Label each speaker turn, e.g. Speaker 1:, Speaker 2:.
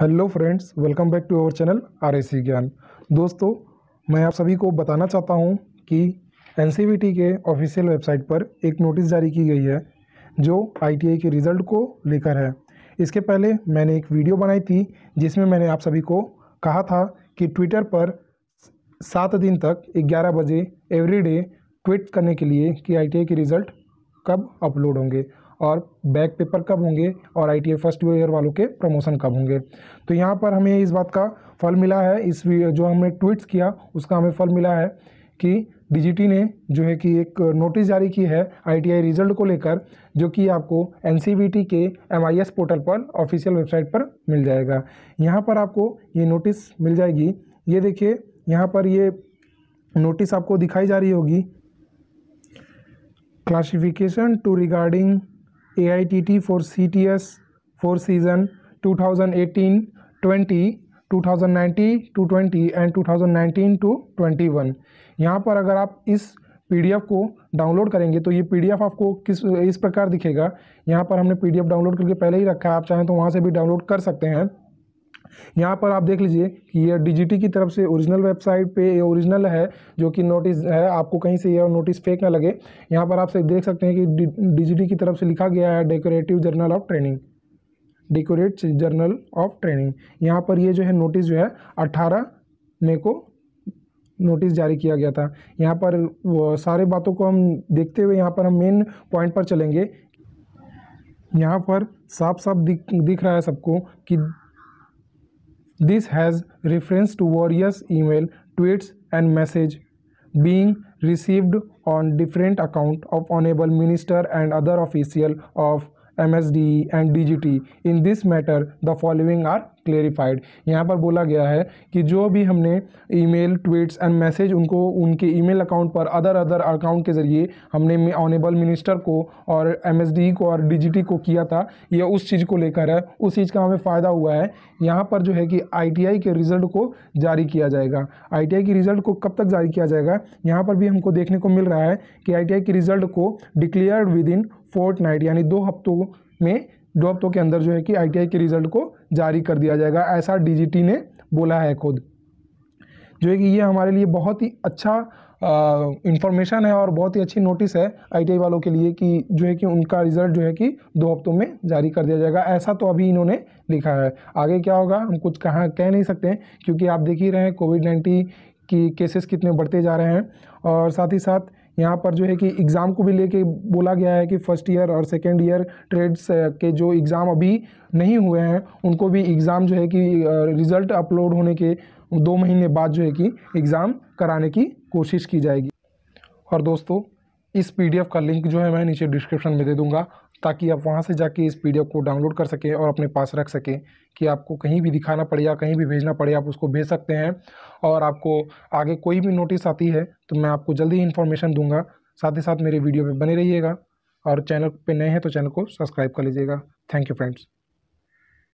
Speaker 1: Hello friends, welcome back to our channel R Gyan. दोस्तों, मैं आप सभी को बताना चाहता हूँ कि एन के ऑफिशियल वेबसाइट पर एक नोटिस जारी की गई है, जो आईटीआई के रिज़ल्ट को लेकर है। इसके पहले मैंने एक वीडियो बनाई थी, जिसमें मैंने आप सभी को कहा था कि ट्विटर पर सात दिन तक ग्यारह बजे एवरीडे ट्वीट करने के लिए कि आईटीआई के रिज़ल्ट कब अपलोड होंगे। और बैक पेपर कब होंगे और आई टी फ़र्स्ट ईयर वालों के प्रमोशन कब होंगे। तो यहाँ पर हमें इस बात का फल मिला है, इस जो हमने ट्वीट्स किया, उसका हमें फल मिला है कि डीजीटी ने जो है कि एक नोटिस जारी की है आईटीआई रिज़ल्ट को लेकर, जो कि आपको एनसीवीटी के एमआईएस पोर्टल पर ऑफिशियल वेबसाइट पर मिल जाएगा। यहाँ पर आपको ये नोटिस मिल जाएगी। ये देखिए, यहाँ पर ये नोटिस आपको दिखाई जा रही होगी। Classification to regarding AITT for CTS for season 2018 20 2019 to 20 and 2019 to 21 यहाँ पर अगर आप इस पी डी एफ़ को डाउनलोड करेंगे तो ये पी डी एफ़ आपको किस, इस प्रकार दिखेगा। यहाँ पर हमने पी डी एफ़ डाउनलोड करके पहले ही रखा है, आप चाहें तो वहाँ से भी डाउनलोड कर सकते हैं। यहाँ पर आप देख लीजिए कि ये डीजीटी की तरफ़ से ओरिजिनल वेबसाइट पे ये ओरिजिनल है, जो कि नोटिस है, आपको कहीं से यह नोटिस फेक ना लगे। यहाँ पर आप देख सकते हैं कि डीजीटी की तरफ़ से लिखा गया है directorate general of training directorate general of training यहाँ पर ये जो है नोटिस जो है अट्ठारह मे को नोटिस जारी किया गया था। यहाँ पर सारे बातों को हम देखते हुए यहाँ पर हम मेन पॉइंट पर चलेंगे। यहाँ पर साफ़ साफ़ दिख दिख रहा है सबको कि This has reference to various email, tweets and message being received on different account of honorable minister and other official of MSDE and DGT. In this matter, the following are clarified यहाँ पर बोला गया है कि जो भी हमने email tweets and message उनको उनके ईमेल अकाउंट पर अदर अदर अकाउंट के ज़रिए हमने ऑनेबल मिनिस्टर को और एमएसडी को और डीजीटी को किया था यह उस चीज़ को लेकर है। उस चीज़ का हमें फ़ायदा हुआ है। यहाँ पर जो है कि आईटीआई के रिज़ल्ट को जारी किया जाएगा। आईटीआई के रिज़ल्ट को कब तक जारी किया जाएगा? यहाँ पर भी हमको देखने को मिल रहा है कि आई के रिज़ल्ट को declared within fortnight यानी दो हफ्तों में दो हफ्तों के अंदर जो है कि आईटीआई के रिज़ल्ट को जारी कर दिया जाएगा, ऐसा डीजीटी ने बोला है खुद। जो है कि ये हमारे लिए बहुत ही अच्छा इंफॉर्मेशन है और बहुत ही अच्छी नोटिस है आईटीआई वालों के लिए कि जो है कि उनका रिज़ल्ट जो है कि दो हफ्तों में जारी कर दिया जाएगा, ऐसा तो अभी इन्होंने लिखा है। आगे क्या होगा, हम कुछ कहाँ कह नहीं सकते क्योंकि आप देख ही रहे हैं कोविड नाइन्टीन की केसेस कितने बढ़ते जा रहे हैं और साथ ही साथ यहाँ पर जो है कि एग्ज़ाम को भी लेके बोला गया है कि फ़र्स्ट ईयर और सेकेंड ईयर ट्रेड्स के जो एग्ज़ाम अभी नहीं हुए हैं, उनको भी एग्ज़ाम जो है कि रिज़ल्ट अपलोड होने के दो महीने बाद जो है कि एग्ज़ाम कराने की कोशिश की जाएगी। और दोस्तों, इस पीडीएफ का लिंक जो है मैं नीचे डिस्क्रिप्शन में दे दूँगा। ताकि आप वहाँ से जाके इस पीडीएफ को डाउनलोड कर सकें और अपने पास रख सकें कि आपको कहीं भी दिखाना पड़े या कहीं भी भेजना पड़े, आप उसको भेज सकते हैं। और आपको आगे कोई भी नोटिस आती है तो मैं आपको जल्दी इन्फॉर्मेशन दूँगा। साथ ही साथ मेरे वीडियो में बने रहिएगा और चैनल पे नए हैं तो चैनल को सब्सक्राइब कर लीजिएगा। Thank you friends.